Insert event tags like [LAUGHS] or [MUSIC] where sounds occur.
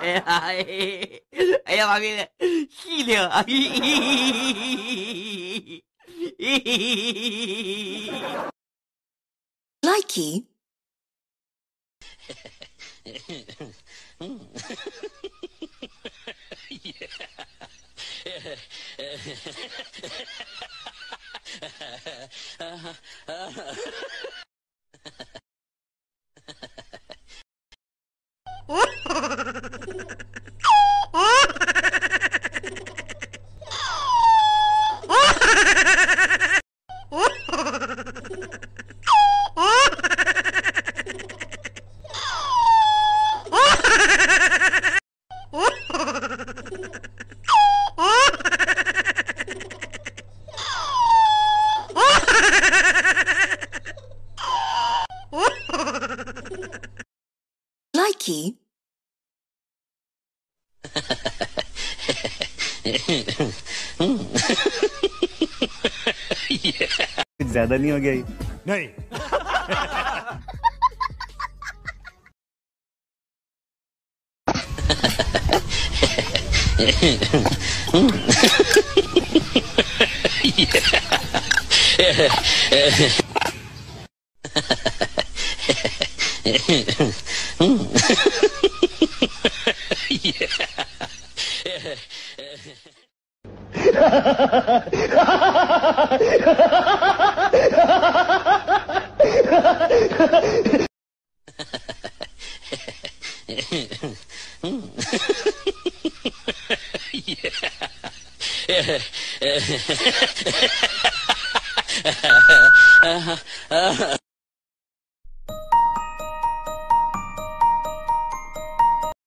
哎呀，哎呀妈逼的，细听啊！Likey。 어? [LAUGHS] Likey. कुछ ज़्यादा नहीं हो गया नहीं [LAUGHS] [LAUGHS] [LAUGHS] yeah. [LAUGHS] [LAUGHS] Uh-huh. Uh-huh.